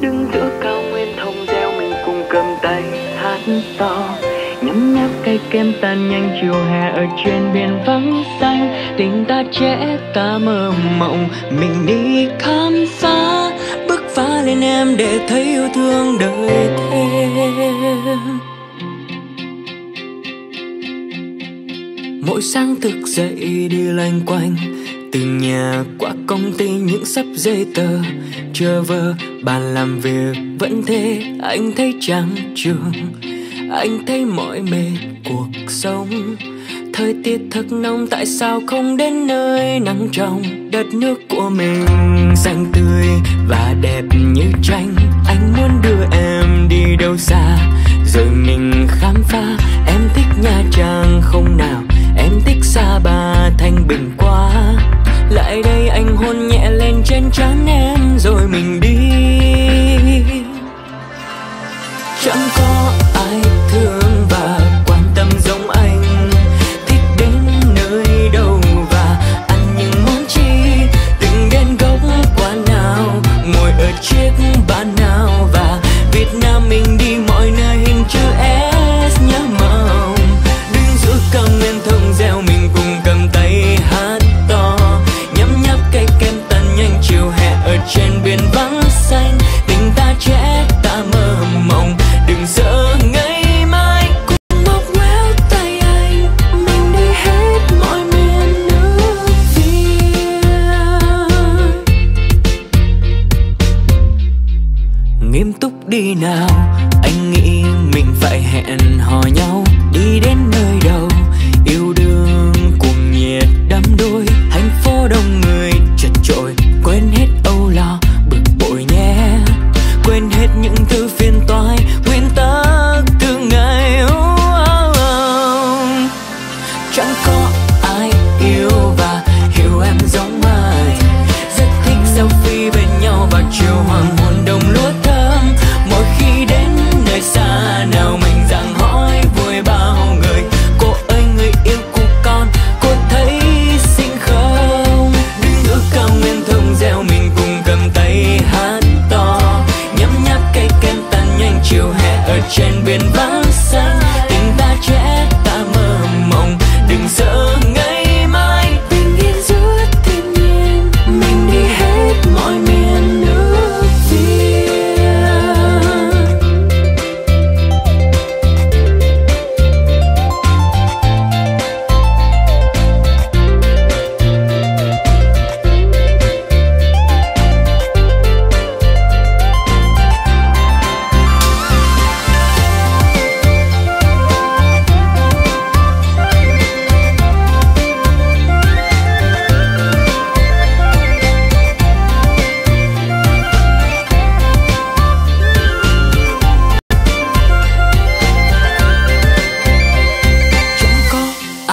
đứng giữa cao nguyên thông reo mình cùng cầm tay hát to. Nhấm nháp cây kem tan nhanh chiều hè ở trên biển vắng xanh. Tình ta trẻ, ta mơ mộng, mình đi khám phá. Bước phá lên em để thấy yêu thương đời thêm. Mỗi sáng thức dậy đi loanh quanh từ nhà qua công ty những sắp giấy tờ. Chờ vơ bàn làm việc, vẫn thế, anh thấy trắng trường anh thấy mỏi mệt cuộc sống. Thời tiết thật nóng, tại sao không đến nơi nắng trong đất nước của mình? Xanh tươi và đẹp như tranh, anh muốn đưa em đi đâu xa? Rồi mình khám phá, em thích nha trang không nào? Em thích xa ba, thanh bình lại đây anh hôn nhẹ lên trên trán em rồi mình đi túc đi nào.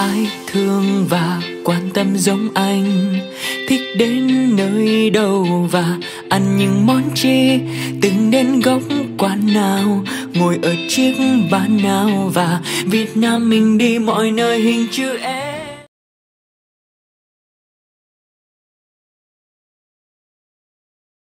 Ai thương và quan tâm giống anh? Thích đến nơi đâu và ăn những món chi? Từng đến góc quán nào, ngồi ở chiếc bàn nào? Và việt nam mình đi mọi nơi, hình chữ S.